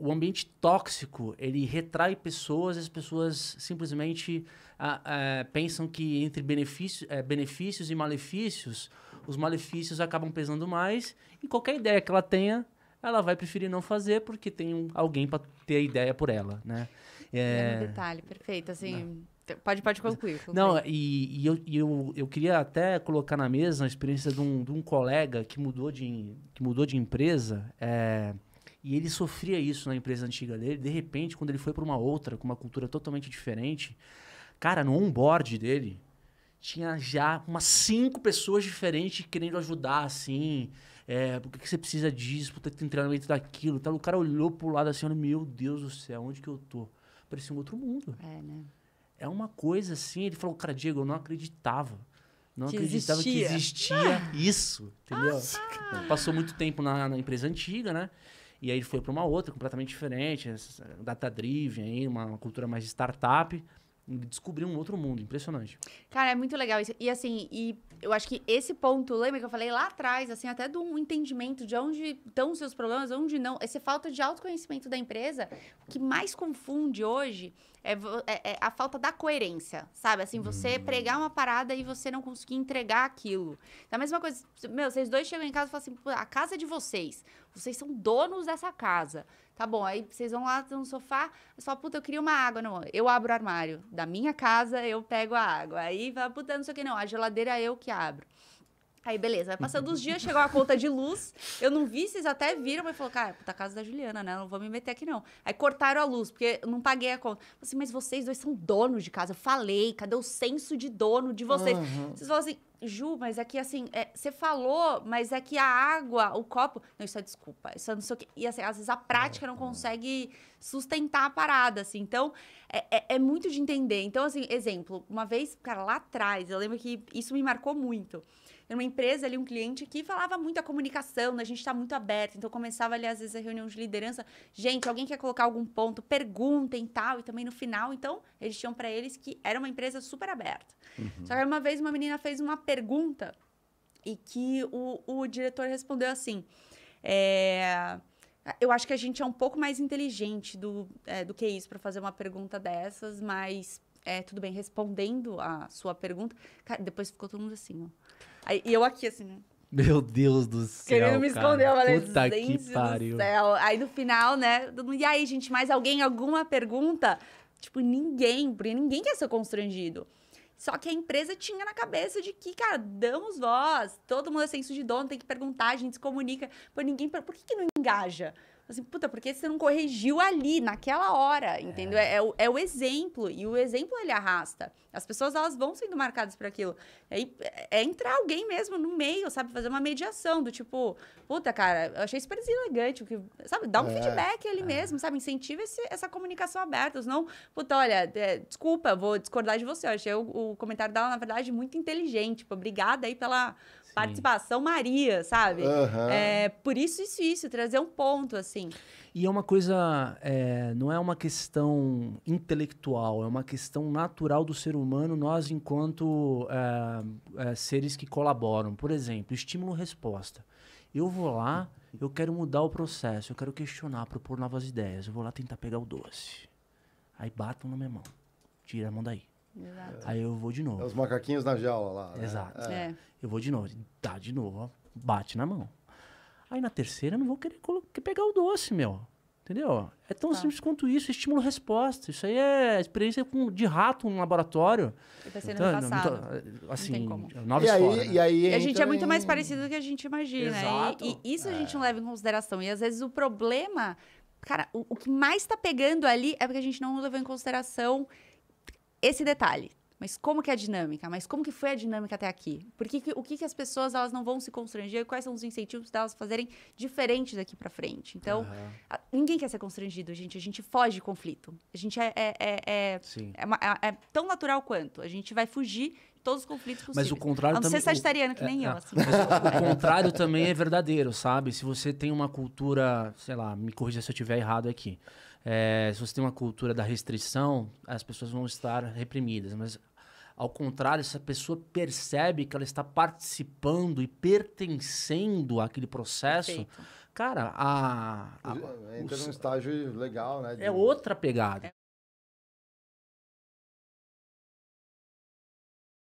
o ambiente tóxico, ele retrai pessoas, as pessoas simplesmente ah, ah, pensam que entre benefício, eh, benefícios e malefícios, os malefícios acabam pesando mais e qualquer ideia que ela tenha, ela vai preferir não fazer porque tem um- alguém para ter a ideia por ela, né? É no detalhe, perfeito. Assim, te- pode, pode concluir. conclui. Não, e, e eu, e eu, eu queria até colocar na mesa a experiência de um, de um colega que mudou de, que mudou de empresa. é, e ele sofria isso na empresa antiga dele. De repente, quando ele foi para uma outra, com uma cultura totalmente diferente, cara, no onboard dele, tinha já umas cinco pessoas diferentes querendo ajudar, assim. É, por que, que você precisa disso? Por ter treinamento daquilo. Tal. O cara olhou pro lado assim, olha, meu Deus do céu, onde que eu tô? Parecia um outro mundo. É, né? É uma coisa assim. Ele falou, cara, Diego, eu não acreditava. Não Que acreditava existia. que existia isso, entendeu? Passou muito tempo na, na empresa antiga, né? E aí ele foi para uma outra, completamente diferente, data-driven, aí, uma, cultura mais startup. Descobriu um outro mundo, impressionante. Cara, é muito legal isso. E assim, e eu acho que esse ponto, lembra que eu falei lá atrás, assim, até de um entendimento de onde estão os seus problemas, onde não. Essa falta de autoconhecimento da empresa, o que mais confunde hoje é, é- é a falta da coerência, sabe? Assim, você pregar uma parada e você não conseguir entregar aquilo. Da mesma coisa, meu, vocês dois chegam em casa e falam assim, "Pô, a casa é de vocês. Vocês são donos dessa casa. Tá bom, aí vocês vão lá no sofá, você fala, puta, eu queria uma água. Não, eu abro o armário. Da minha casa, eu pego a água. Aí fala, puta, não sei o que, não. A geladeira eu que abro. Aí, beleza. Vai passando os dias, chegou a conta de luz. Eu não vi, vocês até viram, mas falou, cara, puta, a casa da Juliana, né? Não vou me meter aqui, não. Aí cortaram a luz, porque eu não paguei a conta. Eu falei Assim, mas vocês dois são donos de casa. Eu falei, cadê o senso de dono de vocês? Vocês falam assim, Ju, mas é que assim, é, você falou, mas é que a água, o copo. Não, isso é desculpa. Isso é não sei o quê. E assim, às vezes a prática não consegue sustentar a parada, assim. Então, é, é- é muito de entender. Então, assim, exemplo, uma vez, cara, lá atrás, eu lembro que isso me marcou muito. Era uma empresa ali, um cliente que falava muito a comunicação, né? a gente está muito aberto. Então, começava ali, às vezes, a reunião de liderança. Gente, alguém quer colocar algum ponto? Perguntem tal. E também no final, então, eles tinham para eles que era uma empresa super aberta. Só que uma vez uma menina fez uma pergunta e que o, o diretor respondeu assim: é, Eu acho que a gente é um pouco mais inteligente do, é, do que isso para fazer uma pergunta dessas, mas é, tudo bem, respondendo a sua pergunta. Cara, depois ficou todo mundo assim, ó. Aí, e eu aqui, assim, né? Meu Deus do céu. Querendo me cara. esconder, eu falei, Puta que pariu. do céu. Aí no final, né? E aí, gente, mais alguém, alguma pergunta? Tipo, ninguém, porque ninguém quer ser constrangido. Só que a empresa tinha na cabeça de que, cara, damos voz, todo mundo é senso de dono, tem que perguntar, a gente se comunica. Pô, ninguém. Por que, que não engaja? Assim, puta, porque você não corrigiu ali, naquela hora, entendeu? É, é o, é o exemplo, e o exemplo ele arrasta. As pessoas, elas vão sendo marcadas por aquilo. Aí é é entrar alguém mesmo no meio, sabe? Fazer uma mediação do tipo, puta, cara, eu achei super deselegante, que, sabe? Dá um É, feedback ali mesmo, sabe? Incentiva esse- essa comunicação aberta. Senão, puta, olha, é, desculpa, vou discordar de você. Eu achei o, o comentário dela, na verdade, muito inteligente. Tipo, obrigada aí pela participação, Maria, sabe? Aham. É, por isso, isso, isso, trazer um ponto, assim. E é uma coisa, é, não é uma questão intelectual, é uma questão natural do ser humano, nós enquanto é, é, seres que colaboram. Por exemplo, estímulo-resposta. Eu vou lá, eu quero mudar o processo, eu quero questionar, propor novas ideias, eu vou lá tentar pegar o doce. Aí batam na minha mão, tira a mão daí. Aí eu vou de É novo. os macaquinhos na jaula lá. né? Exato. É. Eu vou de novo, dá de novo, ó, bate na mão. Aí na terceira eu não vou querer pegar o doce, meu. Entendeu? É tão Tá. simples quanto isso, estímulo-resposta. Isso aí é experiência com- de rato no laboratório. E tá sendo Então, passado. muito- assim, tem como. nova E aí, né? e aí E a gente é muito mais em- parecido do que a gente imagina. E- Exato. E, isso a gente não leva em consideração. E às vezes o problema. Cara, o, o que mais tá pegando ali é porque a gente não levou em consideração esse detalhe. Mas como que é a dinâmica? Mas como que foi a dinâmica até aqui? Por que que- o que, que as pessoas elas não vão se constranger? Quais são os incentivos delas fazerem diferente daqui pra frente? Então, Aham, a- ninguém quer ser constrangido, gente. A gente foge de conflito. A gente é, é, é, é, é é- é tão natural quanto. A gente vai fugir de todos os conflitos possíveis. Mas o contrário A não também... ser sagitariano, que o- nem é, eu, é. assim. O contrário também é verdadeiro, sabe? Se você tem uma cultura, sei lá, me corrija se eu estiver errado aqui. É, se você tem uma cultura da restrição, as pessoas vão estar reprimidas. Mas Ao contrário, se a pessoa percebe que ela está participando e pertencendo àquele processo, Perfeito. cara, a, a- Entra num estágio legal, né? de- é outra pegada.